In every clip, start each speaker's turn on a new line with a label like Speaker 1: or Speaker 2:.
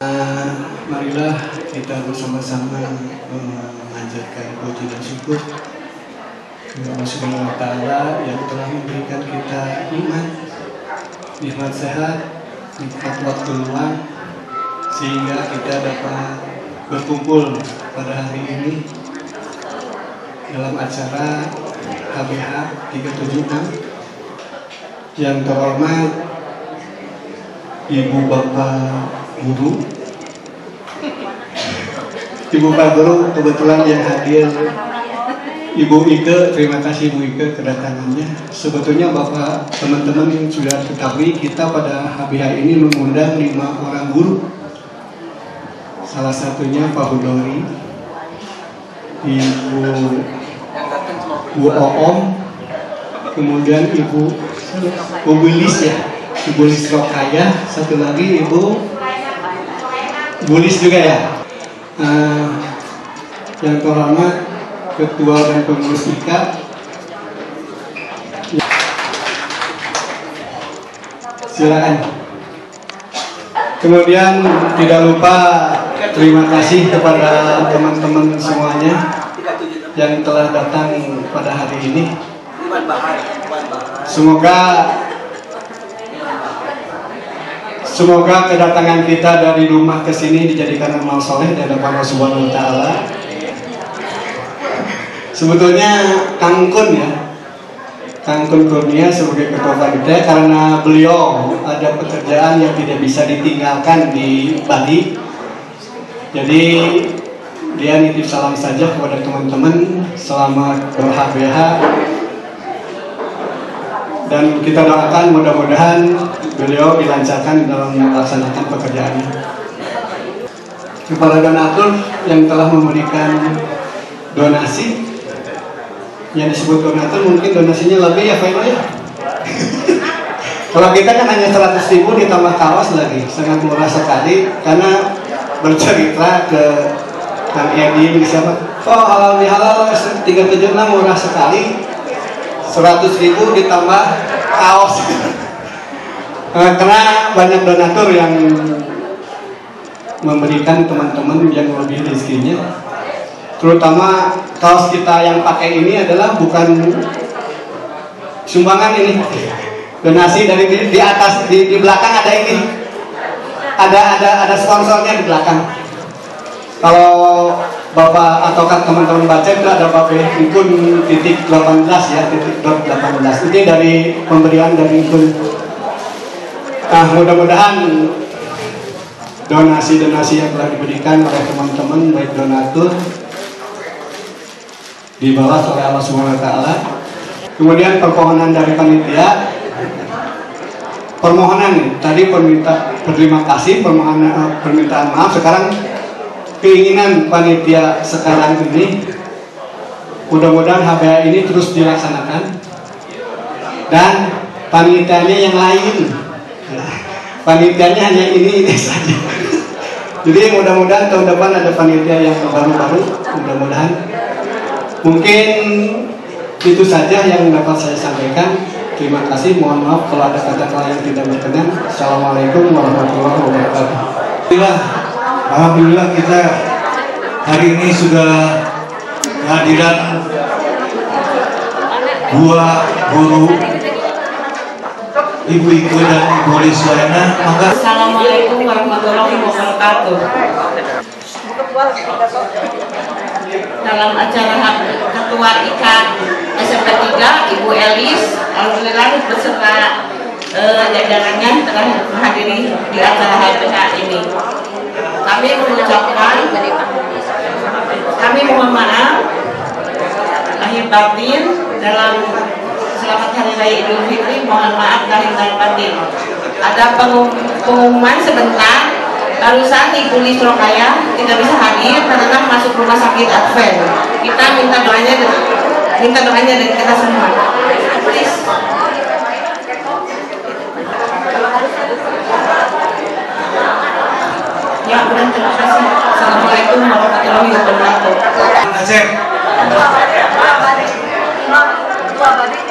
Speaker 1: Marilah kita bersama-sama mengajarkan puji dan syukur kepada wa taala yang telah memberikan kita iman, nikmat sehat, nikmat waktu luang sehingga kita dapat berkumpul pada hari ini dalam acara HBH 376 yang terhormat Ibu Bapak Guru Ibu Pak Guru kebetulan yang hadir Ibu Ike, terima kasih Ibu Ike kedatangannya. Sebetulnya Bapak teman-teman yang sudah ketahui kita pada HBH ini mengundang lima orang guru. Salah satunya Pak Hudori, Ibu Bu Oom, kemudian Ibu Bu Wilis ya, Ibu Lis Rokaya, satu lagi Ibu Bulis juga ya. Uh, yang terhormat Ketua dan Pengurus IKA. Silakan. Kemudian tidak lupa terima kasih kepada teman-teman semuanya yang telah datang pada hari ini. Semoga Semoga kedatangan kita dari rumah ke sini dijadikan amal soleh dari Allah Subhanahu taala. Sebetulnya Kangkun ya. Kangkun Kurnia sebagai ketua panitia karena beliau ada pekerjaan yang tidak bisa ditinggalkan di Bali. Jadi dia nitip salam saja kepada teman-teman selamat ber-HBH dan kita doakan mudah-mudahan beliau dilancarkan dalam melaksanakan pekerjaannya. Kepada donatur yang telah memberikan donasi, yang disebut donatur mungkin donasinya lebih ya Pak ya. Kalau kita kan hanya 100 ribu ditambah kaos lagi, sangat murah sekali karena bercerita ke Kang Edi siapa? Oh halal halal 376 murah sekali, 100 ribu ditambah kaos karena banyak donatur yang memberikan teman-teman yang lebih rezekinya terutama kaos kita yang pakai ini adalah bukan sumbangan ini. Donasi dari di, di atas di, di belakang ada ini. Ada ada ada sponsornya di belakang. Kalau Bapak atau kan teman-teman baca itu ada Bapak Inkun titik 18 ya titik 18 ini dari pemberian dari Inkun nah mudah-mudahan donasi-donasi yang telah diberikan oleh teman-teman baik donatur dibalas oleh Allah Subhanahu wa taala. Kemudian permohonan dari panitia. Permohonan tadi perminta berterima kasih permohonan permintaan maaf. Sekarang keinginan panitia sekarang ini mudah-mudahan HBA ini terus dilaksanakan. Dan panitianya yang lain panitianya hanya ini ini saja. Jadi mudah-mudahan tahun depan ada panitia yang baru-baru mudah-mudahan. Mungkin itu saja yang dapat saya sampaikan. Terima kasih mohon maaf kalau ada kata-kata yang tidak berkenan. Assalamualaikum warahmatullahi wabarakatuh.
Speaker 2: Alhamdulillah Alhamdulillah kita hari ini sudah kehadiran dua guru Ibu Ibu dan Ibu Rizwana maka
Speaker 3: Assalamualaikum warahmatullahi wabarakatuh. Dalam acara ketua IKA SMP 3 Ibu Elis Alhamdulillah beserta eh, jajarannya telah menghadiri di acara HPH ini. Kami mengucapkan kami mohon maaf lahir batin dalam selamat hari raya Idul Fitri mohon maaf lahir dan batin ada pengum pengumuman sebentar barusan Ibu Lisrokaya tidak bisa hadir karena masuk rumah sakit Advent kita minta doanya minta doanya dari kita semua please ya udah terima kasih Assalamualaikum warahmatullahi wabarakatuh
Speaker 2: Aceh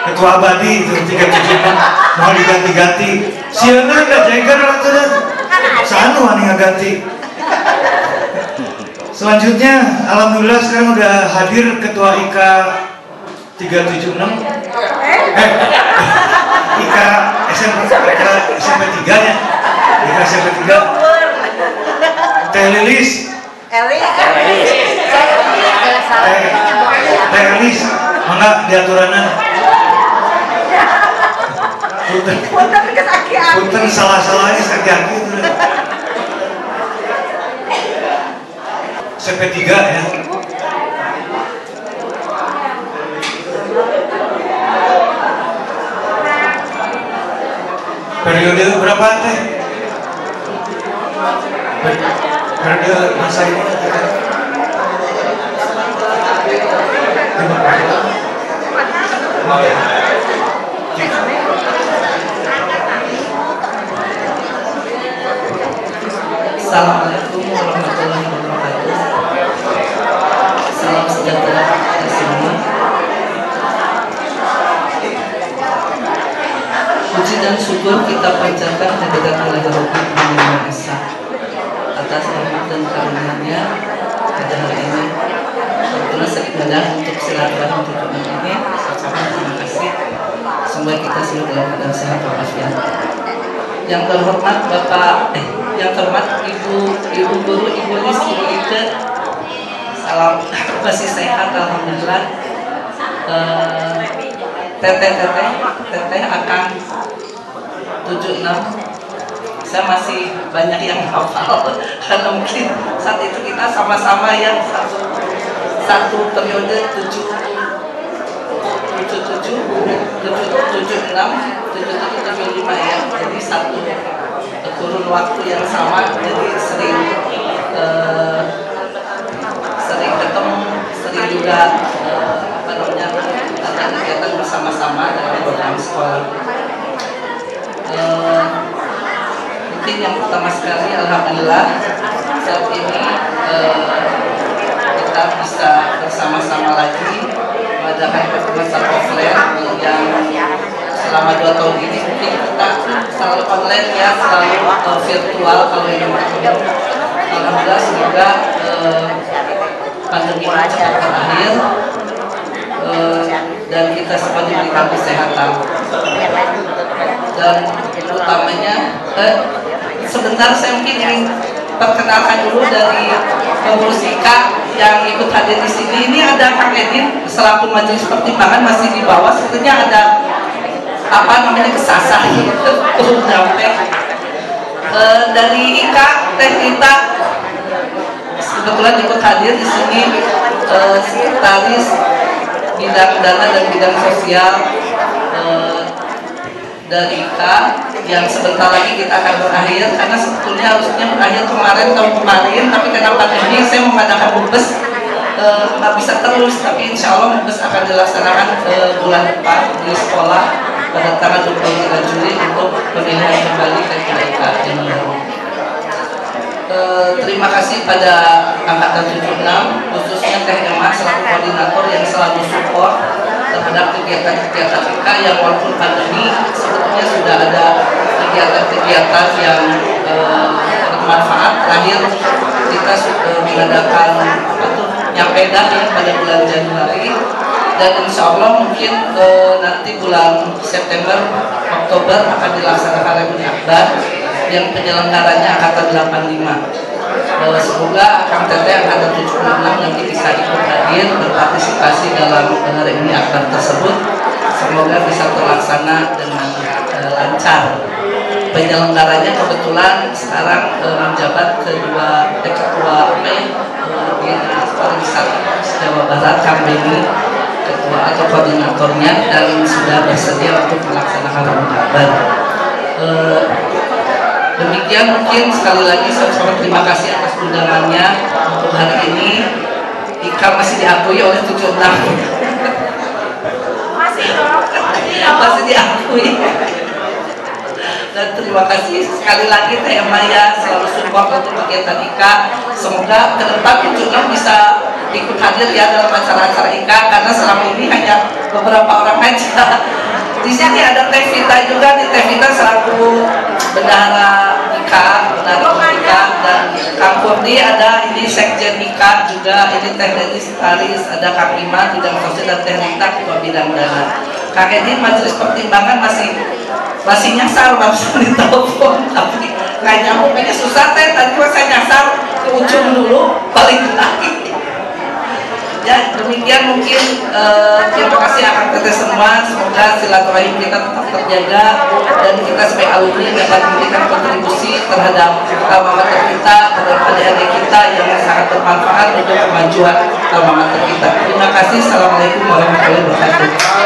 Speaker 2: Ketua Abadi itu tiga tujuh mau diganti-ganti. Siapa nggak jaga orang Sanu ani ngaganti. Selanjutnya, alhamdulillah sekarang udah hadir ketua IKA 376. Eh, IKA SMP IKA SMP 3 nya. IKA SMP 3. Teh Lilis,
Speaker 4: Eli.
Speaker 2: Teh Teh Lilis, mangga diaturanan. Punten,
Speaker 4: Punten geus aki-aki.
Speaker 2: punten salah-salahnya sakit itu. CP3 ya. Periode berapa teh? Periode masa ini
Speaker 3: Assalamualaikum warahmatullahi wabarakatuh. Salam sejahtera kita semua. Puji dan syukur kita panjatkan kehadirat oleh Rabbi yang Maha Esa atas rahmat dan karunia-Nya pada hari ini. Kebetulan sekitar untuk silaturahmi untuk ini. Saya terima kasih. Semoga kita selalu dalam keadaan sehat walafiat yang terhormat Bapak eh, yang terhormat Ibu Ibu Guru Ibu Lis Ibu Ike salam masih sehat Alhamdulillah Eh, teteh teteh teteh akan 76 saya masih banyak yang hafal. Karena mungkin saat itu kita sama-sama yang satu satu periode tujuh tujuh tujuh tujuh tujuh enam tujuh tujuh tujuh lima ya. Jadi satu kurun waktu yang sama. Jadi sering eh, sering ketemu sering juga eh, apa namanya kegiatan bersama-sama dalam program sekolah Mungkin yang pertama sekali alhamdulillah saat ini eh, kita bisa bersama-sama lagi mengadakan pertemuan offline yang selama dua tahun ini mungkin kita selalu online ya selalu uh, virtual kalau yang alhamdulillah semoga uh, pandemi ini cepat berakhir dan kita semua diberikan kesehatan dan utamanya eh, sebentar saya mungkin ingin perkenalkan dulu dari pengurus IKA yang ikut hadir di sini. Ini ada Kang Edin selaku majelis pertimbangan masih di bawah. Sebetulnya ada apa namanya kesasar belum nyampe. Eh, dari IKA Teh Rita kebetulan ikut hadir di sini eh, sekretaris bidang dana dan bidang sosial eh, dari yang sebentar lagi kita akan berakhir karena sebetulnya harusnya berakhir kemarin tahun kemarin tapi karena pandemi saya mengadakan bubes eh, nggak bisa terus tapi insya Allah bubes akan dilaksanakan eh, bulan depan di sekolah pada tanggal 23 Juli untuk pemilihan kembali ke IKA yang. Eh, terima kasih pada angkatan 76 khususnya Teh Emma selaku koordinator yang selalu support kegiatan-kegiatan kita yang walaupun pandemi sebetulnya sudah ada kegiatan-kegiatan yang eh, bermanfaat. Terakhir kita sudah mengadakan apa tuh nyapedah ya pada bulan Januari. Dan insya Allah mungkin eh, nanti bulan September Oktober akan dilaksanakan reuni akbar. Yang penyelenggaranya angkatan 85 Semoga Kang Teteh angkatan 76 nanti bisa ikut hadir berpartisipasi dalam reuni akbar tersebut. Semoga bisa terlaksana dengan eh, lancar. Penyelenggaranya kebetulan sekarang eh, menjabat kedua eh, ketua apa ya eh, di pariwisata Jawa Barat Kang ketua atau koordinatornya dan sudah bersedia untuk melaksanakan Eh, Demikian mungkin sekali lagi saya ucapkan terima kasih atas undangannya untuk hari ini. Ika masih diakui oleh 76 masih diakui. Dan terima kasih sekali lagi Teh Maya selalu support untuk kegiatan Ika. Semoga ke depan 76 bisa ikut hadir ya dalam acara-acara Ika karena selama ini hanya beberapa orang aja. Di sini ada Teh Vita juga di Teh Vita selaku bendahara IK Ika dari Ika dan Kang Kurdi ada ini Sekjen Ika juga ini teknis Aris ada Kang Iman bidang sosial dan teknik ketua bidang dana Kang Edi majelis pertimbangan masih masih nyasar langsung di telepon tapi nggak nyambung. Kayaknya susah teh. Tadi saya nyasar ke ujung dulu balik lagi. Ya demikian mungkin eh, semua semoga silaturahim kita tetap terjaga dan kita sebagai alumni dapat memberikan kontribusi terhadap alma mater kita terhadap adik-adik kita yang sangat bermanfaat untuk kemajuan alma mater kita. Terima kasih. Assalamualaikum warahmatullahi wabarakatuh